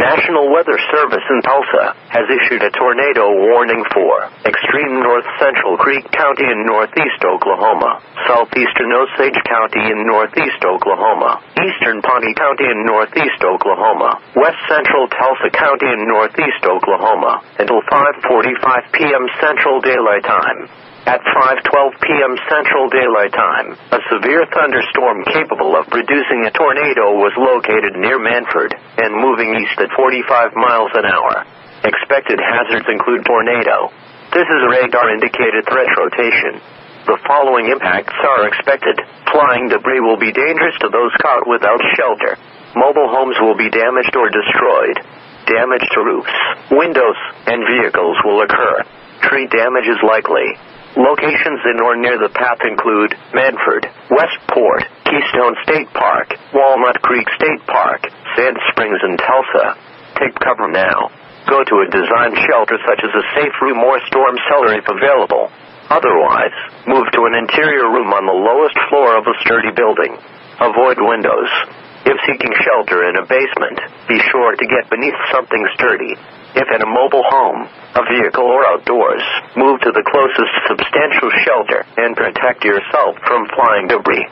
Weather Service in Tulsa has issued a tornado warning for extreme north central Creek County in northeast Oklahoma, southeastern Osage County in northeast Oklahoma, eastern Pawnee County in northeast Oklahoma, west central Tulsa County in northeast Oklahoma until 5:45 p.m. Central Daylight Time. At 5:12 p.m. Central Daylight Time, a severe thunderstorm capable of producing a tornado was located near Mannford and moving east at 45 miles an hour. Expected hazards include tornado. This is a radar-indicated threat rotation. The following impacts are expected. Flying debris will be dangerous to those caught without shelter. Mobile homes will be damaged or destroyed. Damage to roofs, windows, and vehicles will occur. Tree damage is likely. Locations in or near the path include Mannford, Westport, Keystone State Park, Walnut Creek State Park, Sand Springs, and Tulsa. Take cover now. Go to a designed shelter such as a safe room or storm cellar if available. Otherwise, move to an interior room on the lowest floor of a sturdy building. Avoid windows. If seeking shelter in a basement, be sure to get beneath something sturdy. If in a mobile home, a vehicle, or outdoors, move to the closest substantial shelter and protect yourself from flying debris.